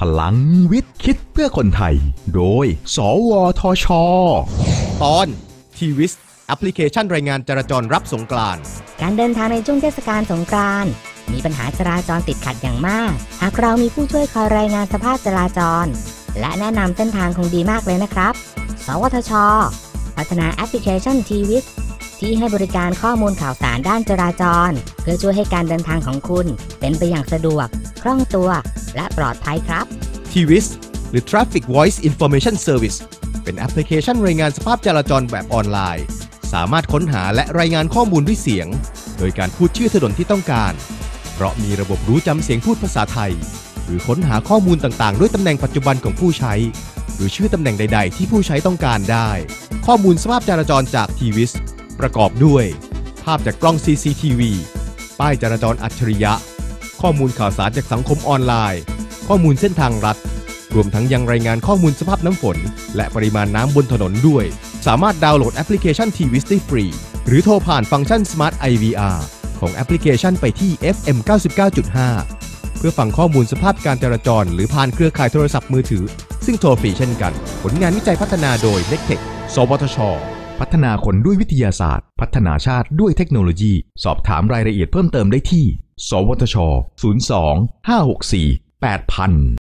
พลังวิทย์คิดเพื่อคนไทย โดย สวทช ตอน TVIS แอปพลิเคชันรายงานจราจรรับสงกรานต์การเดินทางในช่วงเทศกาลสงกรานต์มีปัญหาจราจรติดขัดอย่างมาก หากเรามีผู้ช่วยคอยรายงานสภาพจราจร และแนะนำเส้นทางคงดีมากเลยนะครับ สวทช พัฒนาแอปพลิเคชัน TVIS ที่ให้บริการข้อมูลข่าวสารด้านจราจร เพื่อช่วยให้การเดินทางของคุณ เป็นไปอย่างสะดวก คล่องตัว และปลอดภัยครับทีวิสหรือ Traffic Voice Information Service เป็นแอปพลิเคชันรายงานสภาพจราจรแบบออนไลน์ สามารถค้นหาและรายงานข้อมูลด้วยเสียง โดยการพูดชื่อถนนที่ต้องการ เพราะมีระบบรู้จำเสียงพูดภาษาไทย หรือค้นหาข้อมูลต่างๆ ด้วยตำแหน่งปัจจุบันของผู้ใช้ หรือชื่อตำแหน่งใด ๆ ที่ผู้ใช้ต้องการได้ ข้อมูลสภาพจราจรจากทีวิสประกอบด้วย ภาพจากกล้อง CCTV ป้ายจราจรอัจฉริยะ ข้อมูลข่าวสารจากสังคมออนไลน์ ข้อมูลเส้นทางรัฐ รวมทั้งยังรายงานข้อมูลสภาพน้ำฝน และปริมาณน้ำบนถนนด้วย สามารถดาวน์โหลดแอปพลิเคชัน t v i s ได้ฟรี หรือโทรผ่านฟังก์ชัน Smart IVR ของแอปพลิเคชันไปที่ FM 99.5 เพื่อฟังข้อมูลสภาพการจราจร หรือผ่านเครือข่ายโทรศัพท์มือถือ ซึ่งโทรฟรีเช่นกัน ผลงานวิจัยพัฒนาโดย n e c t e c h สวทช พัฒนาคนด้วยวิทยาศาสตร์ พัฒนาชาติด้วยเทคโนโลยี สอบถามรายละเอียดเพิ่มเติมได้ที่ สวทช 02 564 8000